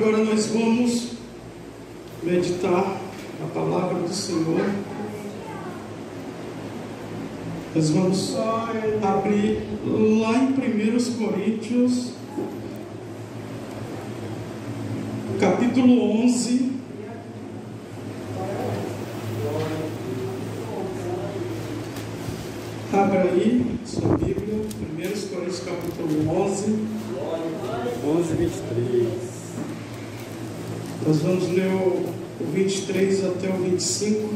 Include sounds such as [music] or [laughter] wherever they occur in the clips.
Agora nós vamos meditar a palavra do Senhor. Nós vamos abrir lá em 1 Coríntios, capítulo 11. Abra aí sua Bíblia, 1 Coríntios capítulo 11. 11, 23. Nós vamos ler o, o 23 até o 25.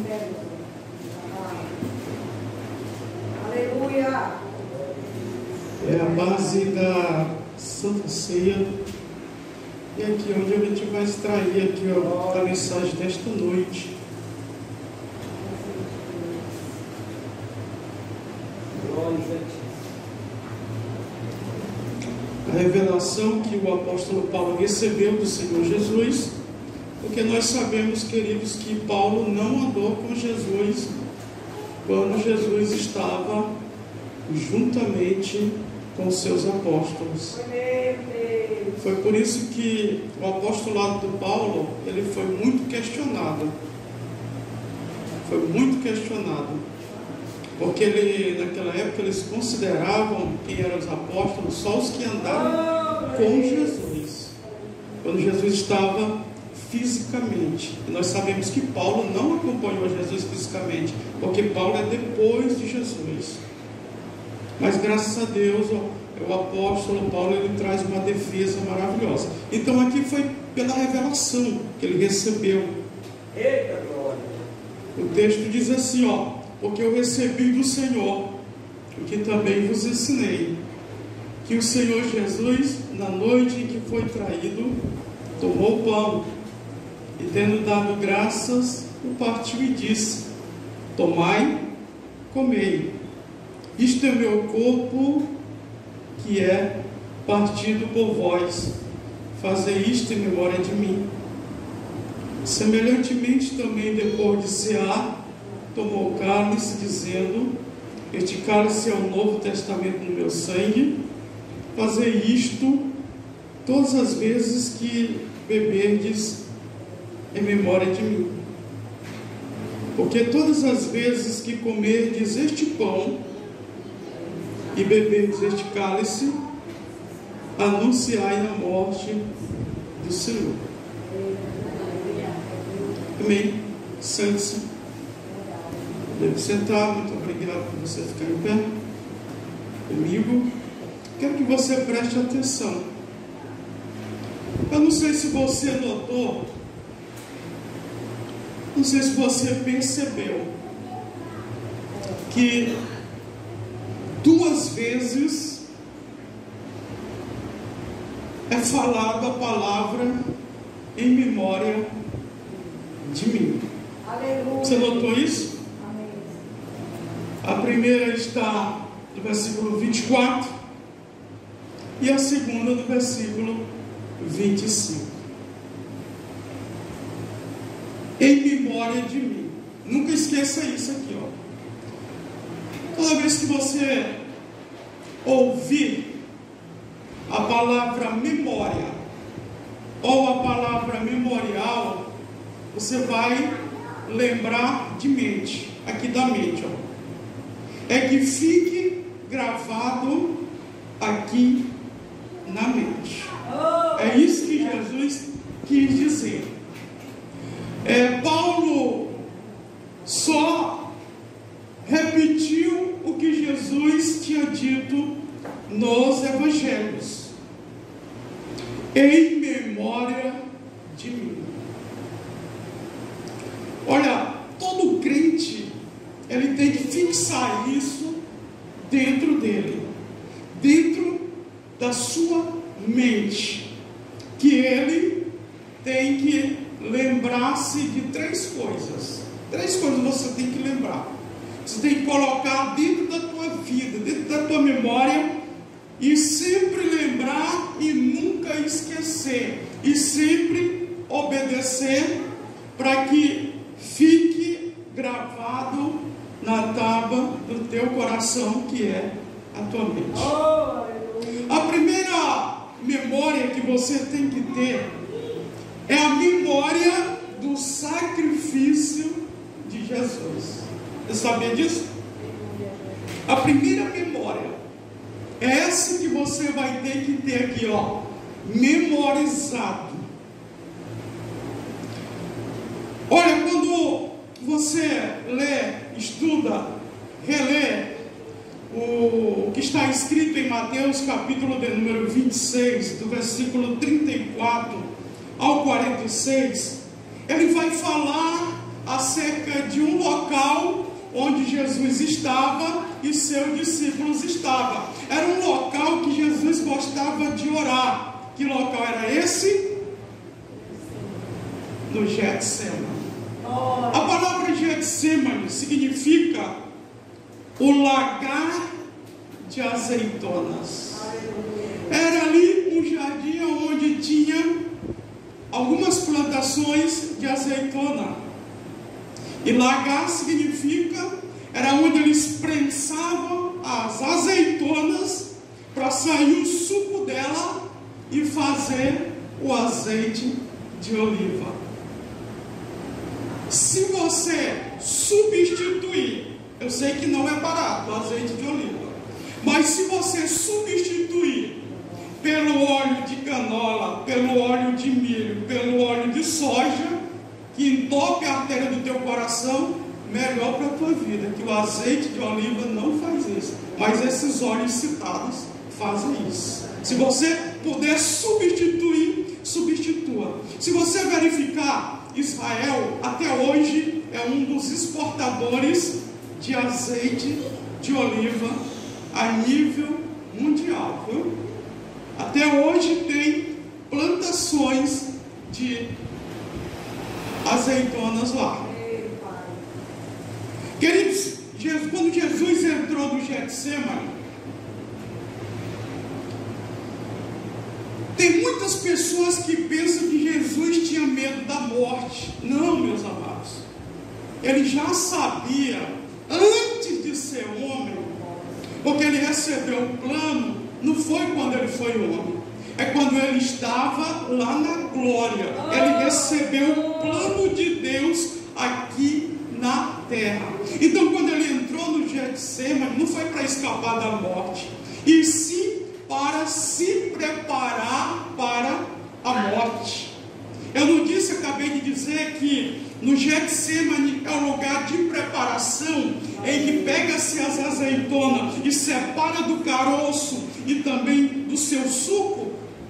Aleluia. É a base da Santa Ceia. E aqui onde a gente vai extrair aqui ó, a mensagem desta noite. A revelação que o apóstolo Paulo recebeu do Senhor Jesus, porque nós sabemos, queridos, que Paulo não andou com Jesus quando Jesus estava juntamente com seus apóstolos. Foi por isso que o apostolado do Paulo, ele foi muito questionado. Foi muito questionado. Porque ele, naquela época eles consideravam quem eram os apóstolos só os que andaram com Jesus. Quando Jesus estava fisicamente. E nós sabemos que Paulo não acompanhou Jesus fisicamente, porque Paulo é depois de Jesus. Mas graças a Deus, o, apóstolo Paulo ele traz uma defesa maravilhosa. Então aqui foi pela revelação que ele recebeu. Eita glória. O texto diz assim, ó, porque eu recebi do Senhor, o que também vos ensinei, que o Senhor Jesus, na noite em que foi traído, tomou o pão e, tendo dado graças, o partiu e disse: Tomai, comei, isto é meu corpo que é partido por vós, fazei isto em memória de mim. Semelhantemente também depois de cear, tomou o cálice, dizendo: Este cálice é o novo testamento no meu sangue. Fazei isto todas as vezes que beberdes em memória de mim. Porque todas as vezes que comerdes este pão e beberdes este cálice, anunciai a morte do Senhor. Amém. Sente-se. Deve sentar, muito obrigado por você ficar em pé comigo. Quero que você preste atenção. Eu não sei se você notou, não sei se você percebeu, que duas vezes é falada a palavra em memória de mim. Aleluia. Você notou isso? Amém. A primeira está no versículo 24 e a segunda no versículo 25. Em memória de mim. Nunca esqueça isso aqui, ó. Toda vez que você ouvir a palavra memória ou a palavra memorial, você vai lembrar de mente, aqui da mente, ó é que fique gravado aqui na mente. É isso que Jesus quis dizer. É, Paulo só repetiu o que Jesus tinha dito nos evangelhos, em memória de mim. Olha, todo crente ele tem que fixar isso dentro dele, dentro da sua mente, que ele tem que lembrar-se de três coisas. Três coisas você Você tem que colocar dentro da tua vida, dentro da tua memória, e sempre lembrar e nunca esquecer, e sempre obedecer para que fique gravado na tábua do teu coração, que é a tua mente. Oh. A primeira memória que você tem que ter é a memória do sacrifício de Jesus. Você sabia disso? A primeira memória é essa que você vai ter que ter aqui, ó, memorizado. Olha, quando você lê, estuda, relê o que está escrito em Mateus capítulo de número 26, do versículo 34 ao 46, ele vai falar acerca de um local onde Jesus estava e seus discípulos estavam. Era um local que Jesus gostava de orar. Que local era esse? No Getsemane. A palavra Getsemane significa o lagar de azeitonas. Era ali um jardim onde tinha algumas plantações de azeitona. E lagar significa era onde eles prensavam as azeitonas para sair o suco dela e fazer o azeite de oliva. Se você substituir, eu sei que não é barato o azeite de oliva, mas se você substituir pelo óleo de canola, pelo óleo de milho, pelo óleo de soja, que entope a artéria do teu coração, melhor para a tua vida, que o azeite de oliva não faz isso, mas esses óleos citados fazem isso. Se você puder substituir, substitua. Se você verificar, Israel até hoje é um dos exportadores de azeite de oliva a nível mundial, viu? Até hoje tem plantações de azeitonas lá. Queridos, quando Jesus entrou no Getsemane, tem muitas pessoas que pensam que Jesus tinha medo da morte. Não, meus amados. Ele já sabia, antes de ser homem, porque ele recebeu o plano, não foi quando ele foi homem. É quando ele estava lá na glória. Ele recebeu o plano de Deus aqui na terra. Então, quando ele entrou no Getsemane, não foi para escapar da morte, e sim para se preparar para a morte. Eu não disse, acabei de dizer que no Getsemane é o lugar de preparação em que pega-se as azeitonas e separa do caroço e também do seu suco.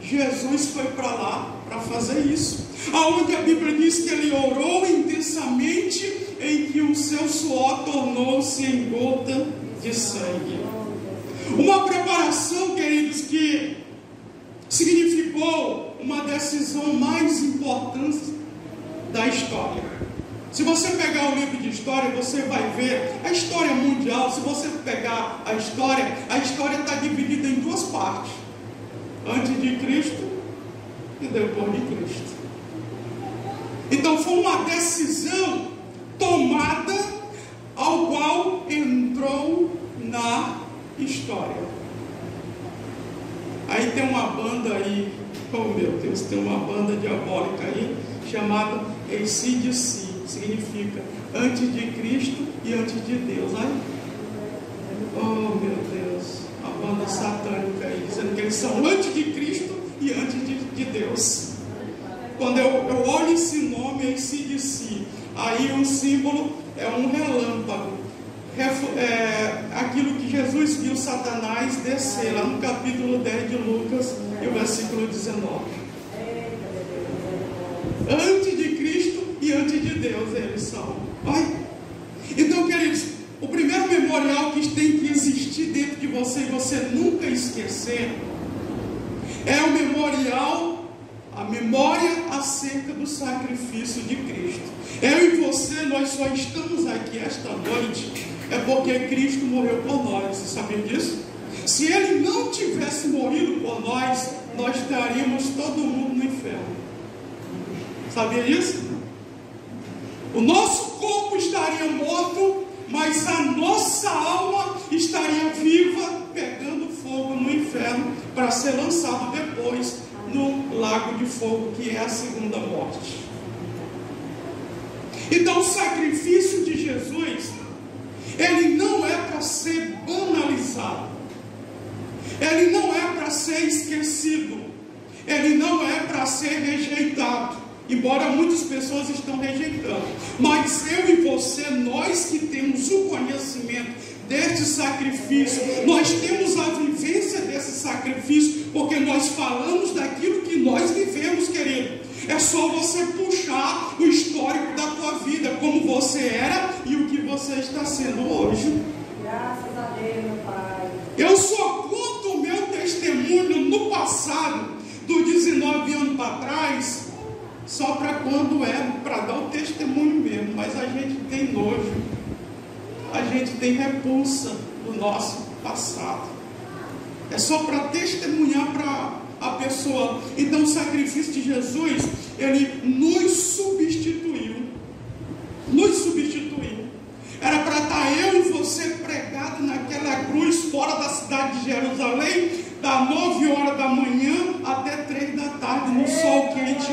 Jesus foi para lá para fazer isso. Aonde a Bíblia diz que ele orou intensamente em que o seu suor tornou-se em gota de sangue. Uma preparação, queridos, que significou uma decisão mais importante da história. Se você pegar o livro de história, você vai ver a história mundial. Se você pegar a história, a história está dividida em duas partes: antes de Cristo e depois de Cristo. Então foi uma decisão tomada ao qual entrou na história. Aí tem uma banda aí, oh meu Deus, tem uma banda diabólica aí chamada ACDC, significa antes de Cristo e antes de Deus. Aí, oh meu Deus, a banda satânica aí, dizendo que eles são antes de Cristo e antes de, de Deus. Quando eu, eu olho esse nome ACDC, aí o símbolo é um relâmpago é, aquilo que Jesus viu Satanás descer, lá no capítulo 10 de Lucas, e o versículo 19. Antes de Cristo e antes de Deus eles são. Então, queridos, o primeiro memorial que tem você e você nunca esquecer é o memorial, a memória acerca do sacrifício de Cristo. Eu e você, nós só estamos aqui esta noite é porque Cristo morreu por nós. Você sabia disso? Se ele não tivesse morrido por nós, nós estaríamos todo mundo no inferno. Sabia disso? O nosso corpo estaria morto, mas a nossa alma estaria viva, pegando fogo no inferno, para ser lançado depois no lago de fogo, que é a segunda morte. Então, o sacrifício de Jesus, ele não é para ser banalizado, ele não é para ser esquecido, ele não é para ser rejeitado. Embora muitas pessoas estão rejeitando, mas eu e você, nós conhecimento deste sacrifício, nós temos a vivência desse sacrifício, porque nós falamos daquilo que nós vivemos, querido. É só você puxar o histórico da tua vida, como você era e o que você está sendo hoje. Graças a Deus, meu Pai. Eu só conto o meu testemunho no passado, do 19 anos para trás, só para quando é para dar o testemunho mesmo, mas a gente tem nojo, a gente tem repulsa do nosso passado. É só para testemunhar para a pessoa. Então o sacrifício de Jesus, ele nos substituiu. Nos substituiu. Era para estar eu e você pregado naquela cruz fora da cidade de Jerusalém, da 9 horas da manhã até 3 da tarde, no sol quente,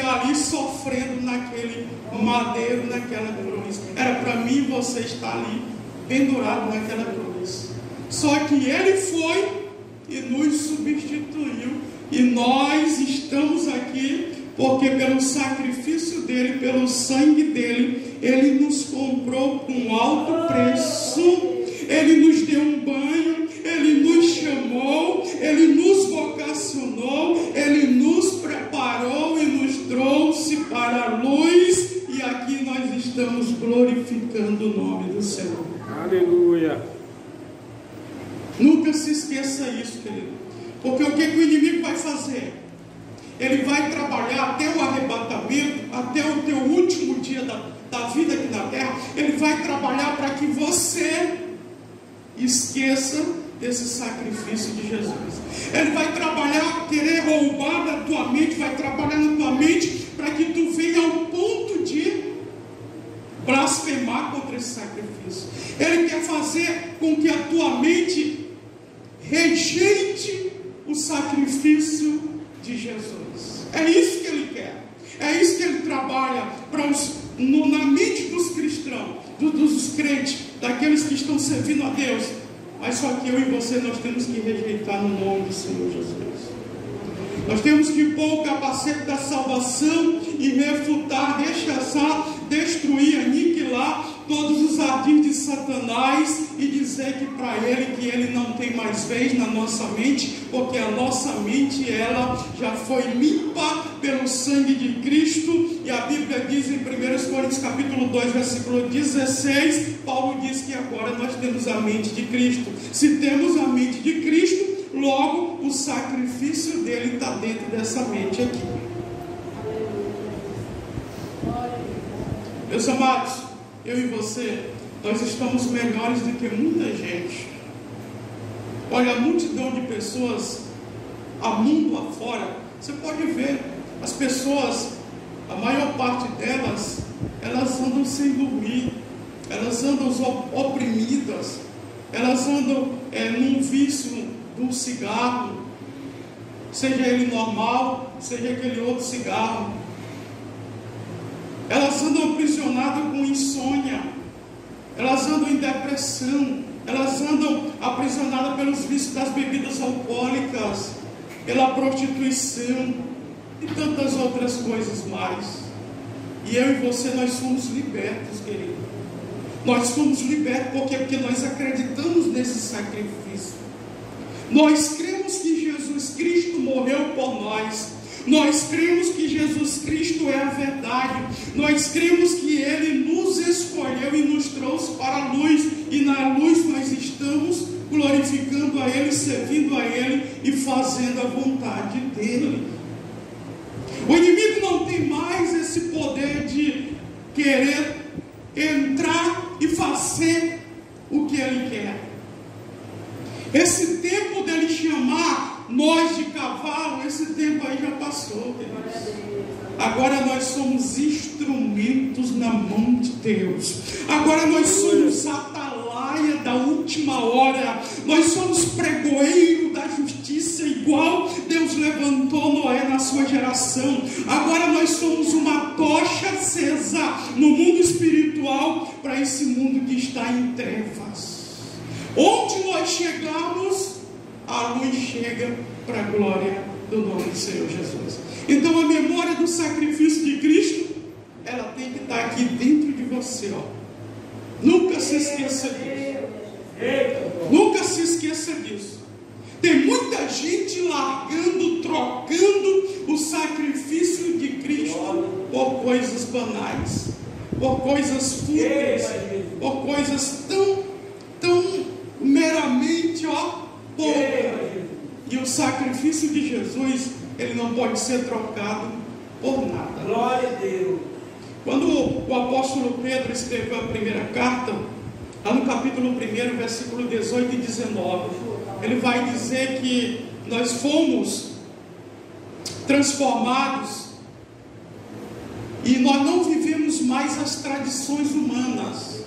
ali sofrendo naquele madeiro, naquela cruz. Era para mim você estar ali, pendurado naquela cruz. Só que ele foi e nos substituiu. E nós estamos aqui porque pelo sacrifício dele, pelo sangue dele, ele nos comprou com alto preço. Ele nos deu um banho, ele nos chamou, ele nos vocacionou, ele nos preparou e nos trouxe para a luz. E aqui nós estamos glorificando o nome do Senhor. Aleluia. Nunca se esqueça isso, querido. Porque o que, que o inimigo vai fazer? Ele vai trabalhar até o arrebatamento, até o teu último dia da, da vida aqui na terra. Ele vai trabalhar para que você esqueça desse sacrifício de Jesus. Ele vai trabalhar, querer roubar da tua mente, vai trabalhar na tua mente para que tu venha ao ponto de blasfemar contra esse sacrifício. Ele quer fazer com que a tua mente rejeite o sacrifício de Jesus. É isso que ele quer. É isso que ele trabalha para os, no, na mente dos cristãos, do, dos crentes, daqueles que estão servindo a Deus. Mas só que eu e você nós temos que rejeitar no nome do Senhor Jesus. Nós temos que pôr o capacete da salvação e refutar, rechaçar, destruir, todos os ardis de Satanás e dizer que para ele que ele não tem mais vez na nossa mente, porque a nossa mente ela já foi limpa pelo sangue de Cristo, e a Bíblia diz em 1 Coríntios capítulo 2, versículo 16, Paulo diz que agora nós temos a mente de Cristo. Se temos a mente de Cristo, logo o sacrifício dele está dentro dessa mente aqui. Meus amados, eu e você, nós estamos melhores do que muita gente. Olha, a multidão de pessoas, a mundo afora, você pode ver, as pessoas, a maior parte delas, elas andam sem dormir, elas andam oprimidas, elas andam é, num vício um cigarro, seja ele normal, seja aquele outro cigarro. Elas andam aprisionadas com insônia, elas andam em depressão, elas andam aprisionadas pelos vícios das bebidas alcoólicas, pela prostituição e tantas outras coisas mais. E eu e você, nós somos libertos, querido. Nós fomos libertos porque, porque nós acreditamos nesse sacrifício. Nós cremos que Jesus Cristo morreu por nós. Nós cremos que Jesus Cristo é a verdade. Nós cremos que Ele nos escolheu e nos trouxe para a luz. E na luz nós estamos glorificando a Ele, servindo a Ele e fazendo a vontade dEle. O inimigo não tem mais esse poder de querer entrar e fazer o que ele quer. Esse tempo dele chamar nós de cavalo, esse tempo aí já passou. Agora nós somos instrumentos na mão de Deus. Agora nós somos atalaia da última hora. Nós somos pregoeiro da justiça justiça igual Deus levantou Noé na sua geração. Agora nós somos uma tocha acesa no mundo espiritual para esse mundo que está em trevas. Onde nós chegamos, a luz chega para a glória do nome do Senhor Jesus. Então a memória do sacrifício de Cristo, ela tem que estar aqui dentro de você, ó. Nunca se esqueça disso. Nunca se esqueça disso. Tem muita gente largando, trocando o sacrifício de Cristo por coisas banais, por coisas fúteis, por coisas tão, tão meramente, ó. E o sacrifício de Jesus, ele não pode ser trocado por nada. Glória a Deus. Quando o apóstolo Pedro escreveu a primeira carta, lá no capítulo 1, versículo 18 e 19, ele vai dizer que nós fomos transformados e nós não vivemos mais as tradições humanas.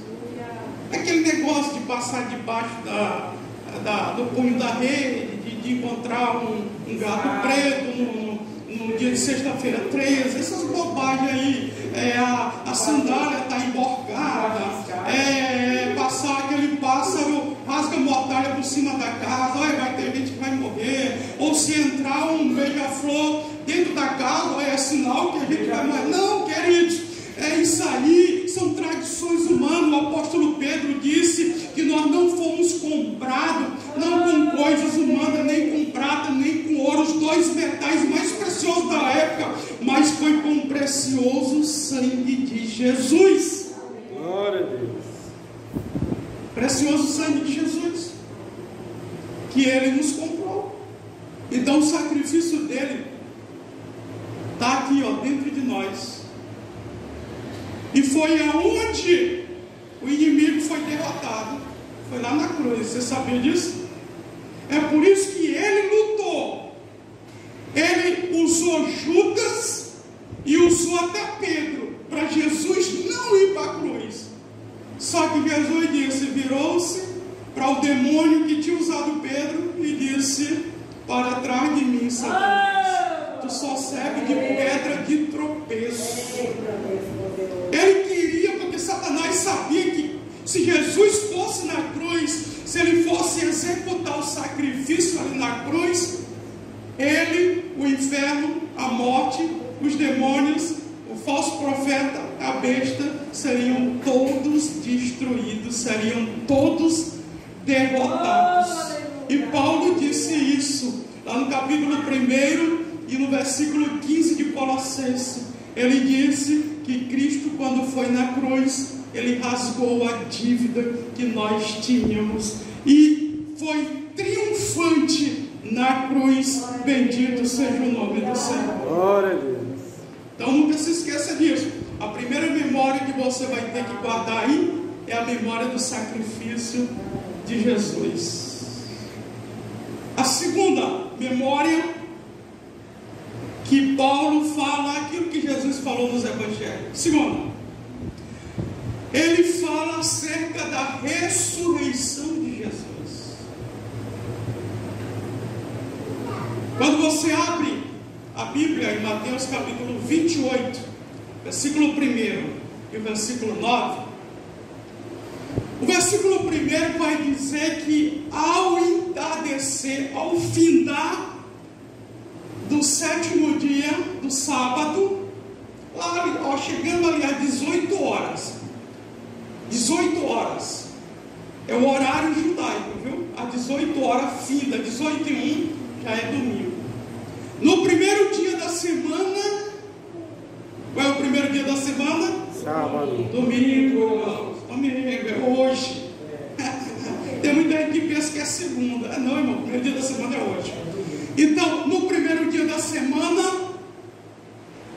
Aquele negócio de passar debaixo da, da, do punho da rede, de, de encontrar um, um gato preto no, no dia de sexta-feira 13, essas bobagens aí, é, a, a sandália está emborcada, é, passar aquele pássaro, rasga mortalha por cima da casa, olha, vai ter gente que vai morrer, ou se entrar um beija-flor dentro da casa, olha, é sinal que a gente vai morrer. Não, queridos, é isso aí, são tradições humanas. O apóstolo Pedro disse nós não fomos comprados, não com coisas humanas, nem com prata, nem com ouro, os dois metais mais preciosos da época, mas foi com o precioso sangue de Jesus. Glória a Deus. Precioso sangue de Jesus, que ele nos comprou. Então o sacrifício dele está aqui, ó, dentro de nós. E foi aonde o inimigo foi derrotado. Foi lá na cruz. Você sabia disso? É por isso que ele lutou. Ele usou Judas e usou até Pedro para Jesus não ir para a cruz. Só que Jesus disse, virou-se para o demônio que tinha usado Pedro e disse: Para trás de mim, Satanás. Tu só serve de pedra de tropeço. Ele queria, porque Satanás sabia que se Jesus fosse na cruz, se ele fosse executar o sacrifício ali na cruz, ele, o inferno, a morte, os demônios, o falso profeta, a besta, seriam todos destruídos, seriam todos derrotados. E Paulo disse isso lá no capítulo 1 e no versículo 15 de Colossenses. Ele disse que Cristo, quando foi na cruz, ele rasgou a dívida que nós tínhamos e foi triunfante na cruz. Bendito seja o nome do Senhor. Glória a Deus. Então nunca se esqueça disso. A primeira memória que você vai ter que guardar aí é a memória do sacrifício de Jesus. A segunda memória que Paulo fala aquilo que Jesus falou nos evangelhos. Segunda, ele fala acerca da ressurreição de Jesus. Quando você abre a Bíblia em Mateus capítulo 28, versículo 1 e o versículo 9, o versículo 1 vai dizer que ao entardecer, ao findar do sétimo dia do sábado, lá ó, chegando ali às 18 horas, 18 horas, é o horário judaico, viu? Às 18 horas, finda, 18 e 1 já é domingo. No primeiro dia da semana, qual é o primeiro dia da semana? Sábado. Domingo, irmãos. Domingo, é hoje. [laughs] Tem muita gente que pensa que é segunda. Ah, não, irmão, o primeiro dia da semana é hoje. Então, no primeiro dia da semana,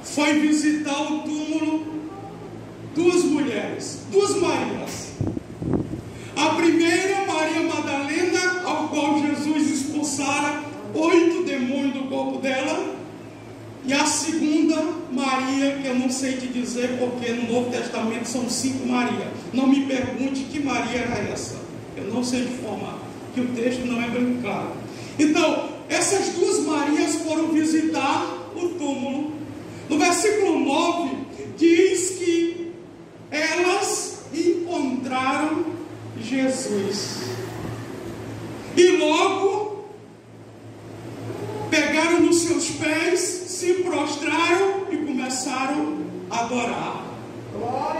foi visitar o túmulo duas mulheres, duas Marias. A primeira, Maria Madalena, ao qual Jesus expulsara oito demônios do corpo dela. E a segunda, Maria, que eu não sei te dizer, porque no Novo Testamento são cinco Maria. Não me pergunte que Maria era essa. Eu não sei informar, que o texto não é bem claro. Então, essas duas Marias foram visitar o túmulo. No versículo 9, diz que elas encontraram Jesus. E logo pegaram nos seus pés, se prostraram e começaram a adorar.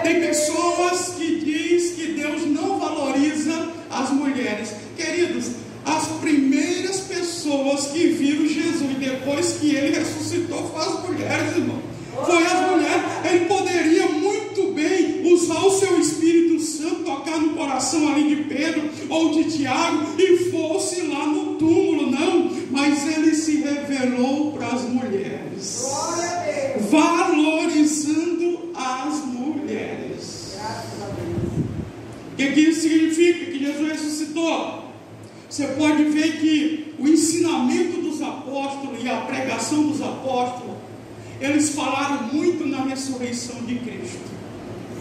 Tem pessoas que diz que Deus não valoriza as mulheres. Queridos, as primeiras pessoas que viram Jesus depois que ele ressuscitou foram as mulheres, irmão. Foi as mulheres. Ele poderia usar o seu Espírito Santo, tocar no coração ali de Pedro ou de Tiago e fosse lá no túmulo, não. Mas ele se revelou para as mulheres, valorizando as mulheres. O que, que isso significa? Que Jesus ressuscitou. Você pode ver que o ensinamento dos apóstolos e a pregação dos apóstolos, eles falaram muito na ressurreição de Cristo.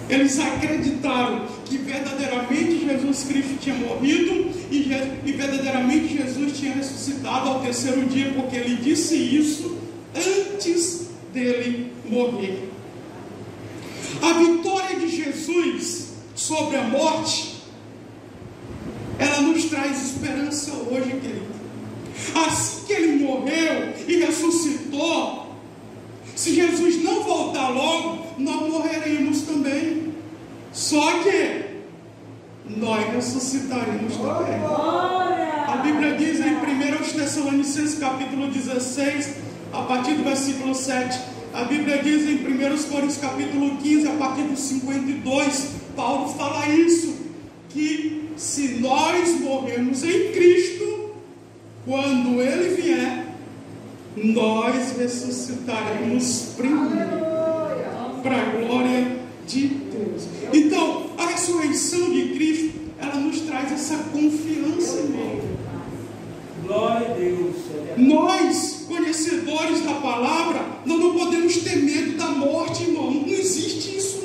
Eles acreditaram que verdadeiramente Jesus Cristo tinha morrido e, e verdadeiramente Jesus tinha ressuscitado ao terceiro dia, porque ele disse isso antes dele morrer. A vitória de Jesus sobre a morte, ela nos traz esperança hoje, querido. Assim que ele morreu e ressuscitou, se Jesus não voltar logo, nós morreremos também. Só que nós ressuscitaremos também. A Bíblia diz em 1 Tessalonicenses capítulo 16, a partir do versículo 7, a Bíblia diz em 1 Coríntios capítulo 15, a partir do 52, Paulo fala isso, que se nós morrermos em Cristo, quando Ele vier, nós ressuscitaremos primeiro para a glória de Deus. Então, a ressurreição de Cristo, ela nos traz essa confiança nele. Glória a Deus. Nós, conhecedores da palavra, nós não podemos ter medo da morte, irmão. Não existe isso,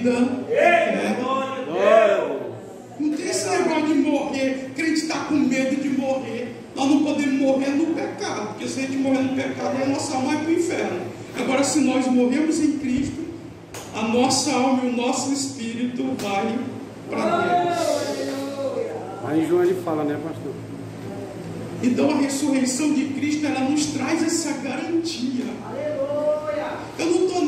vida. Glória. Não tem esse negócio de morrer, crente está com medo de morrer. Nós não podemos morrer no pecado, porque se a gente morrer no pecado, a nossa alma vai para o inferno. Agora, se nós morremos em Cristo, a nossa alma e o nosso espírito vai para Deus. Aí João ele fala, né, pastor? Então a ressurreição de Cristo ela nos traz essa garantia. Aleluia. Eu não estou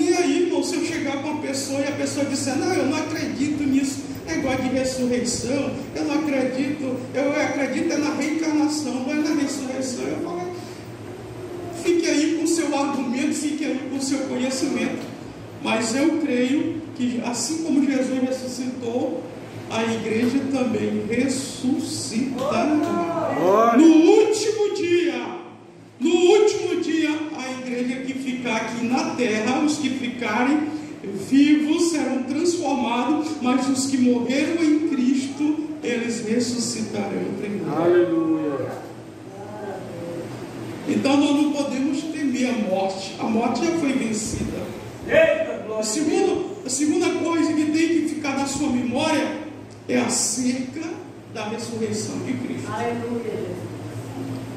irmão, se eu chegar com uma pessoa e a pessoa disser, não, eu não acredito nisso, negócio de ressurreição, eu não acredito, eu acredito é na reencarnação, não é na ressurreição. Eu falo, fique aí com o seu argumento, fique aí com o seu conhecimento. Mas eu creio que assim como Jesus ressuscitou, a igreja também ressuscitará. No último dia, no último dia, a igreja que ficar aqui na terra, os que ficarem vivos serão transformados, mas os que morreram em Cristo, eles ressuscitarão primeiro. Aleluia. Então nós não podemos temer a morte, a morte já foi vencida. Eita, A glória. segunda, a segunda coisa que tem que ficar na sua memória é acerca da ressurreição de Cristo. Aleluia.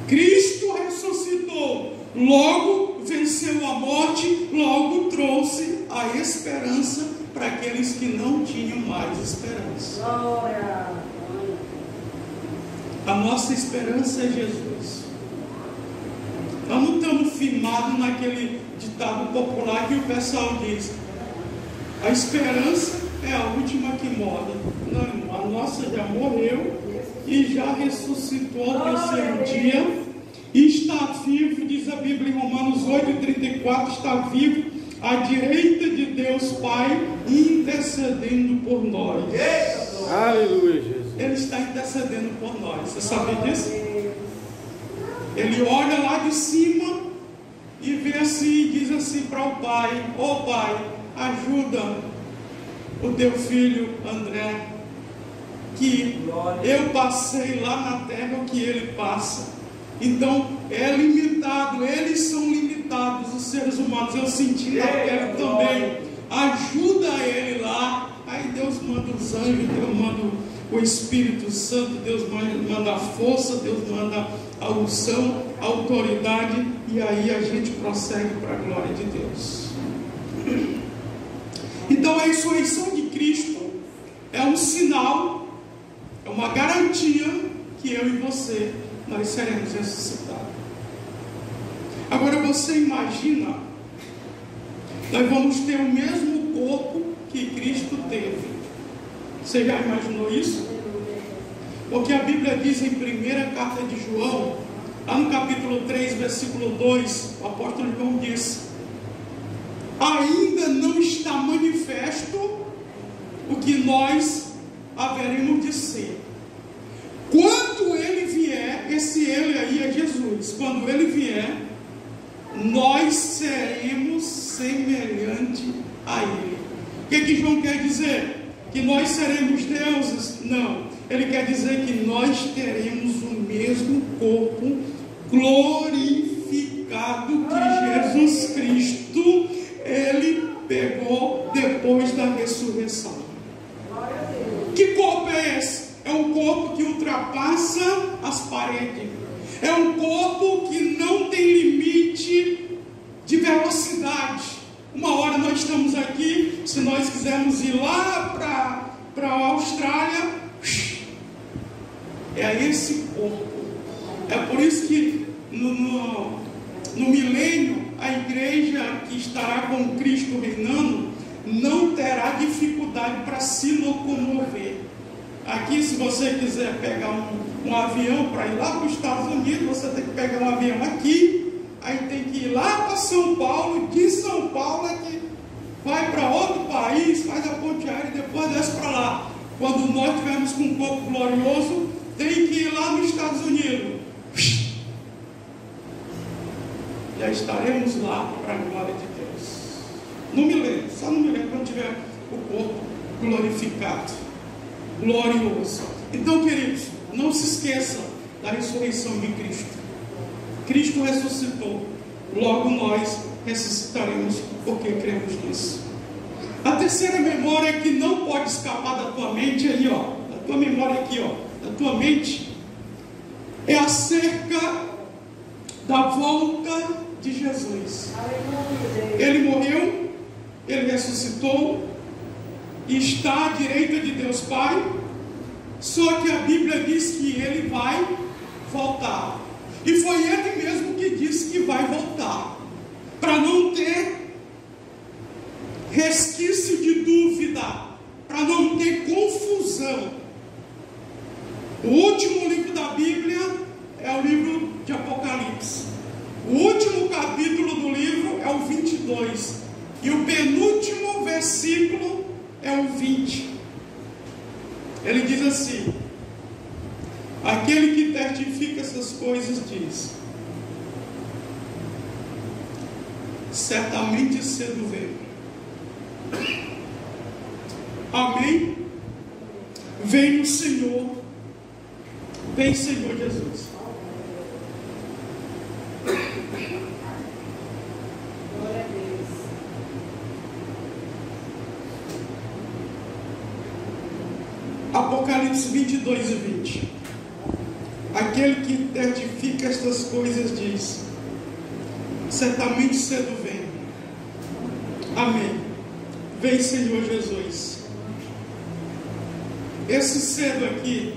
Cristo ressuscitou, logo venceu a morte, logo trouxe a esperança para aqueles que não tinham mais esperança. A nossa esperança é Jesus. Nós não estamos firmados naquele ditado popular que o pessoal diz: a esperança é a última que morre. Não, a nossa já morreu e já ressuscitou ao terceiro dia. Está vivo, diz a Bíblia em Romanos 8,34, está vivo à direita de Deus Pai, intercedendo por nós. Aleluia, Jesus. Ele está intercedendo por nós. Você sabia disso? Ele olha lá de cima e vê assim, e diz assim para o pai: Ô oh, pai, ajuda o teu filho André. que eu passei lá na terra o que ele passa. Então é limitado, eles são limitados, os seres humanos. Eu senti na terra também. Ajuda ele lá. Aí Deus manda os anjos, Deus manda o Espírito Santo, Deus manda a força, Deus manda a unção, a autoridade, e aí a gente prossegue para a glória de Deus. Então a ressurreição de Cristo é um sinal, é uma garantia que eu e você nós seremos ressuscitados. Agora você imagina, nós vamos ter o mesmo corpo que Cristo teve. Você já imaginou isso? Porque a Bíblia diz em primeira carta de João, lá no capítulo 3, versículo 2, o apóstolo João diz: Ainda não está manifesto o que nós haveremos de ser. Quando esse ele aí é Jesus, quando ele vier, nós seremos semelhante a ele. O que, que João quer dizer? Que nós seremos deuses? Não. Ele quer dizer que nós teremos o mesmo corpo glorificado que Jesus Cristo ele pegou depois da ressurreição. Que corpo é esse? É um corpo que ultrapassa as paredes. É um corpo que não tem limite de velocidade. Uma hora nós estamos aqui, se nós quisermos ir lá para a Austrália, é esse corpo. É por isso que no, no, no milênio a igreja que estará com Cristo reinando não terá dificuldade para se locomover. Aqui, se você quiser pegar um, um avião para ir lá para os Estados Unidos, você tem que pegar um avião aqui, aí tem que ir lá para São Paulo, de São Paulo é que vai para outro país, faz a ponte aérea e depois desce para lá. Quando nós tivermos com um corpo glorioso, tem que ir lá nos Estados Unidos. Já estaremos lá para a glória de Deus. Não me lembro, só me lembro quando tiver o corpo glorificado, glorioso. Então, queridos, não se esqueçam da ressurreição de Cristo. Cristo ressuscitou, logo nós ressuscitaremos porque cremos nisso. A terceira memória que não pode escapar da tua mente aí, ó, da tua memória aqui, ó, da tua mente, é acerca da volta de Jesus. Ele morreu, ele ressuscitou está à direita de Deus Pai. Só que a Bíblia diz que ele vai voltar. E foi ele mesmo que disse que vai voltar. Para não ter resquício de dúvida, para não ter confusão. O último livro da Bíblia é o livro de Apocalipse. O último capítulo do livro é o 22. E o penúltimo versículo é o 20. Ele diz assim: Aquele que testifica essas coisas diz: Certamente cedo veio. Amém? Vem o Senhor. Vem, Senhor Jesus. Apocalipse 22 e 20. Aquele que certifica estas coisas diz: Certamente cedo vem. Amém. Vem, Senhor Jesus. Esse cedo aqui,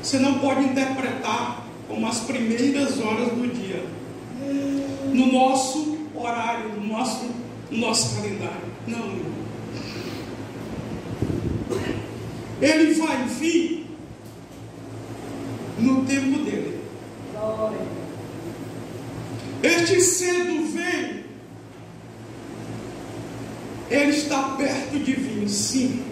você não pode interpretar como as primeiras horas do dia, no nosso horário, no nosso, no nosso calendário. Não, não. Ele vai vir no tempo dele. Este cedo vem. Ele está perto de vir, sim.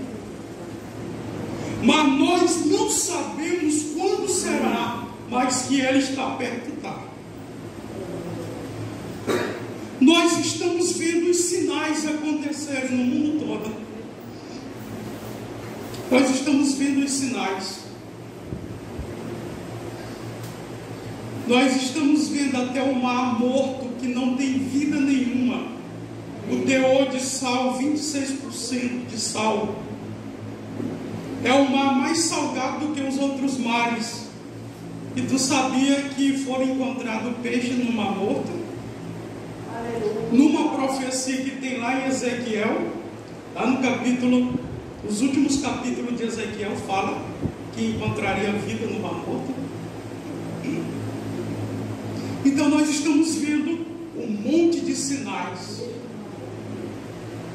Mas nós não sabemos quando será, mas que ele está perto, está. Nós estamos vendo os sinais acontecerem no mundo todo. Nós estamos vendo os sinais. Nós estamos vendo até o mar morto que não tem vida nenhuma. O teor de sal, 26% de sal. É o mar mais salgado do que os outros mares. E tu sabia que foram encontrados peixe no mar morto? Numa profecia que tem lá em Ezequiel, lá no capítulo, os últimos capítulos de Ezequiel fala que encontraria vida no mar morto. Então nós estamos vendo um monte de sinais.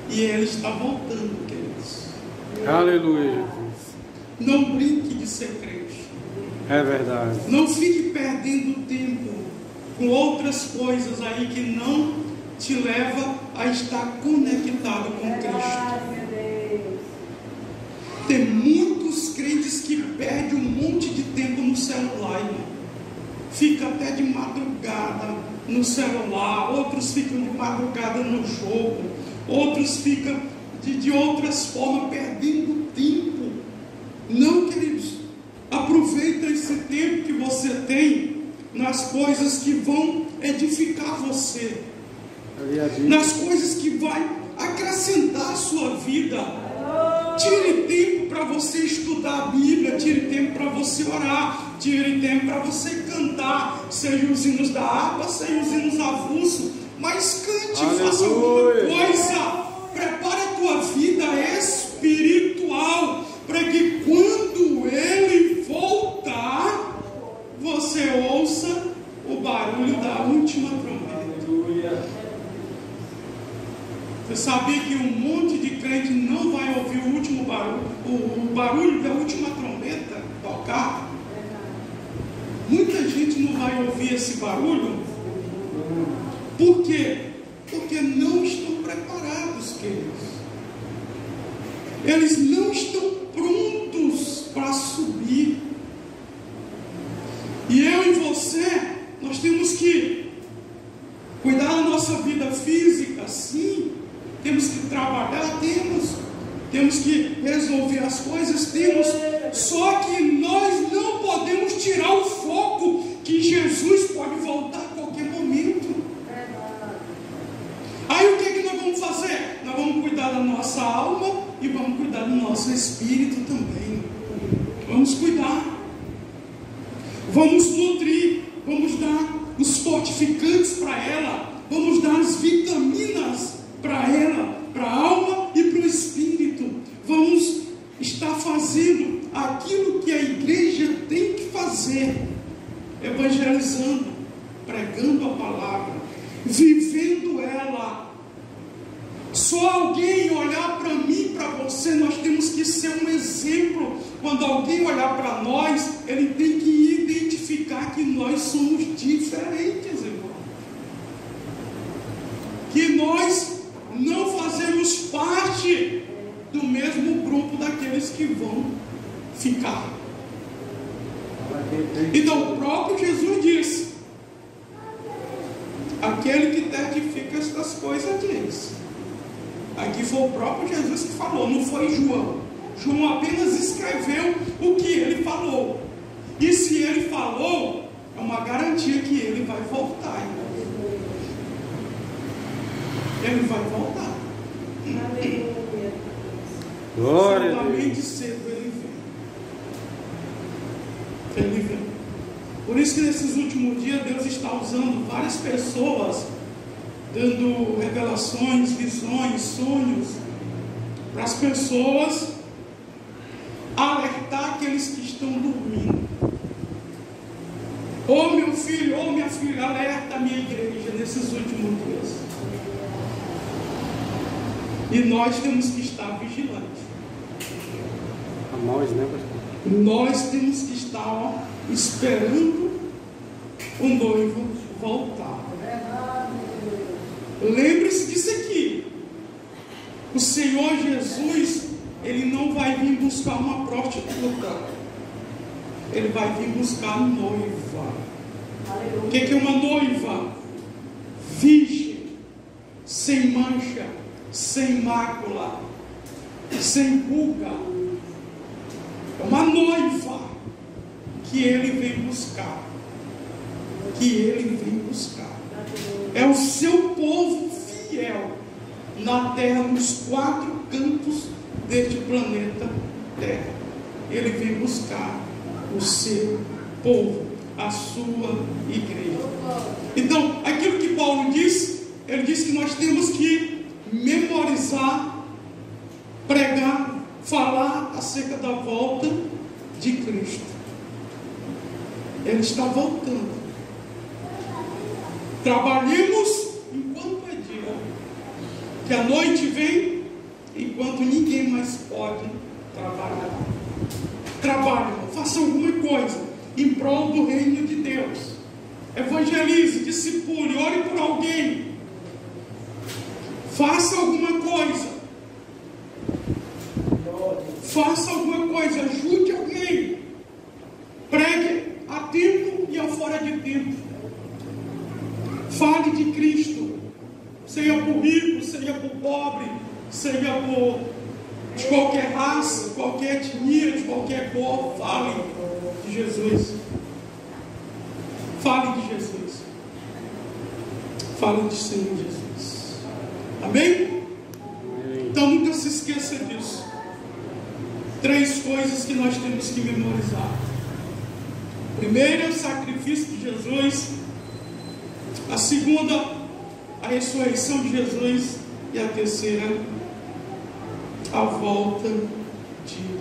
E ele está voltando, queridos. Aleluia. Não brinque de ser crente. É verdade. Não fique perdendo tempo com outras coisas aí que não te leva a estar conectado com Cristo. Verdade, meu Deus. Tem muitos crentes que perdem um monte de tempo no celular, irmão. Fica até de madrugada no celular, outros ficam de madrugada no jogo, outros ficam de, de outras formas perdendo tempo. Não, queridos, aproveita esse tempo que você tem nas coisas que vão edificar você, nas coisas que vai acrescentar a sua vida. Tire tempo para você estudar a Bíblia, tire tempo para você orar, tire tempo para você cantar, seja os hinos da harpa, seja os hinos avulsos, mas cante, faça alguma Aleluia. coisa, prepare a tua vida espiritual, para que quando ele voltar, você ouça o barulho da última trombeta. Aleluia. Você sabia que um monte de crente não vai ouvir o último barulho, o, barulho da última trombeta tocar? Muita gente não vai ouvir esse barulho. Por quê? Porque não estão preparados, queridos. Eles não estão prontos para subir. E eu e você, nós temos que cuidar da nossa vida física, sim. Temos que trabalhar, temos. Temos que resolver as coisas, temos. Só que nós não podemos tirar o foco que Jesus pode voltar a qualquer momento. Aí o que, é que nós vamos fazer? Nós vamos cuidar da nossa alma e vamos cuidar do nosso espírito também. Vamos cuidar. Vamos nutrir, vamos dar os fortificantes para ela, vamos dar as vitaminas para ela, para a alma e para o espírito. Vamos estar fazendo aquilo que a igreja tem que fazer, evangelizando, pregando a palavra, vivendo ela. Só alguém olhar para mim, para você, nós temos que ser um exemplo. Quando alguém olhar para nós, ele tem que identificar que nós somos diferentes, irmão. Que nós não fazemos parte do mesmo grupo daqueles que vão ficar. Então o próprio Jesus disse: aquele que testifica estas coisas diz. Aqui foi o próprio Jesus que falou, não foi João. João apenas escreveu o que ele falou. E se ele falou, é uma garantia que ele vai voltar. Ele vai voltar. Aleluia. Glória a Certamente Deus. cedo ele vem. Ele vem. Por isso que nesses últimos dias Deus está usando várias pessoas, dando revelações, visões, sonhos, para as pessoas alertar aqueles que estão dormindo. Filho, ô minha filha, alerta a minha igreja nesses últimos dias. E nós temos que estar vigilantes. Nós, né? Nós temos que estar ó, esperando o noivo voltar. Lembre-se disso aqui. O Senhor Jesus, Ele não vai vir buscar uma prostituta. Ele vai vir buscar a noiva. O que que é uma noiva? Virgem, sem mancha, sem mácula, sem pulga. É uma noiva que ele vem buscar. Que ele vem buscar. É o seu povo fiel na terra, nos quatro cantos deste planeta Terra. Ele vem buscar o seu povo, a sua igreja. Então, aquilo que Paulo diz, ele diz que nós temos que memorizar, pregar, falar acerca da volta de Cristo. Ele está voltando. Trabalhemos enquanto é dia, que a noite vem enquanto ninguém mais pode trabalhar. Trabalhe, faça alguma coisa em prol do reino de Deus. Evangelize, discipule, ore por alguém. Faça alguma coisa. Faça alguma coisa, ajude alguém. Pregue a tempo e a fora de tempo. Fale de Cristo. Seja por rico, seja por pobre, seja por de qualquer raça, qualquer etnia, de qualquer cor, Jesus. Fale de Jesus. Fale de Senhor Jesus. Amém? Então nunca se esqueça disso. Três coisas que nós temos que memorizar. Primeiro o sacrifício de Jesus. A segunda, a ressurreição de Jesus. E a terceira, a volta de.